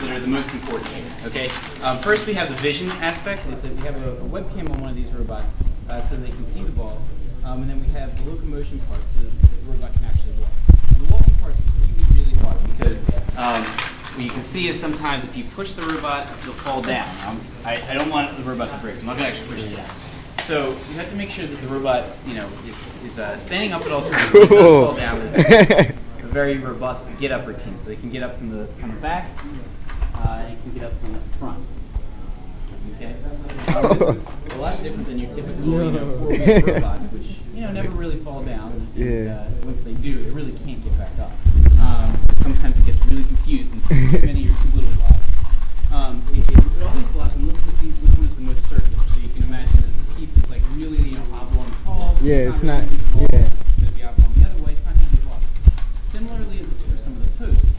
they're the most important here, okay? Um, first, we have the vision aspect, is that we have a, a webcam on one of these robots uh, so they can see the ball. Um, and then we have the locomotion part so that the robot can actually walk. And the walking part is really, really hard because um, what you can see is sometimes if you push the robot, it'll fall down. Um, I, I don't want the robot to break, so I'm not going to actually push it down. So you have to make sure that the robot, you know, is, is uh, standing up at all times. Does fall down. a very robust get up routine, so they can get up from the from the back, and can get up from the front. Okay, this is a lot different than your typical, you know, four-wheel robots, which you know never really fall down. And, Yeah. uh, once they do, they really can't get back up. Um, sometimes it gets really confused, and too many are too little blocks. Um, it, it, all these blocks, and looks at these, which one is the most circular. So you can imagine that the piece is like really, you know, oblong tall. Yeah, it's really not- tall, yeah. It's gonna be oblong the other way. It's not blocked. Similarly, it looks for some of the posts,